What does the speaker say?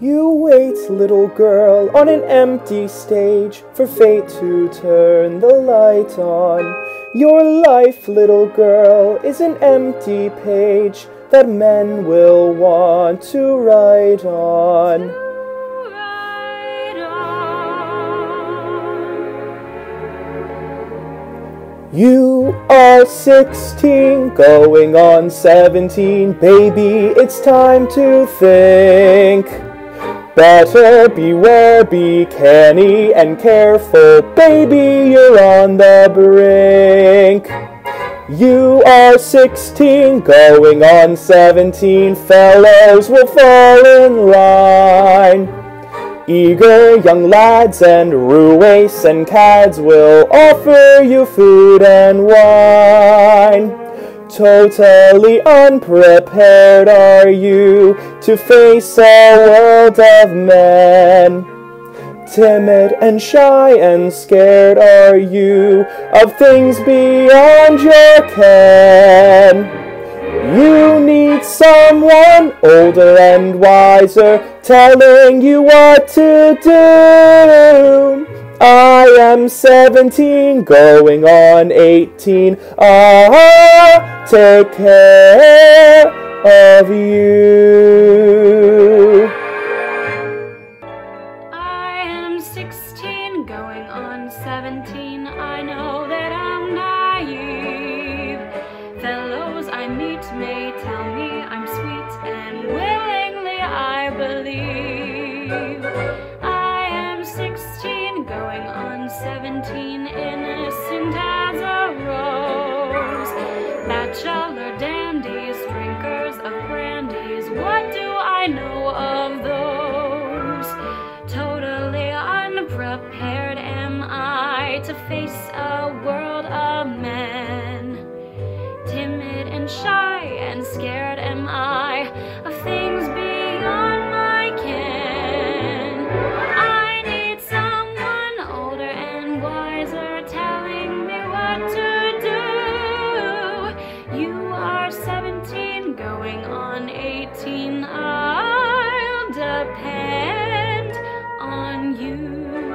You wait, little girl, on an empty stage for fate to turn the light on. Your life, little girl, is an empty page that men will want to write on. Ride on. You are 16, going on 17, baby, it's time to think. Better beware, be canny and careful, baby, you're on the brink. You are 16, going on 17, fellows will fall in line. Eager young lads and roués and cads will offer you food and wine. Totally unprepared are you to face a world of men. Timid and shy and scared are you of things beyond your ken. You need someone older and wiser telling you what to do. I am 17, going on 18. Ah, take care of you. I am 16, going on 17. I know that I'm naive. Fellows I meet may tell me I'm 17, innocent as a rose. Bachelor dandies, drinkers of brandies, what do I know of those? Totally unprepared am I to face a world. waiting, I'll depend on you.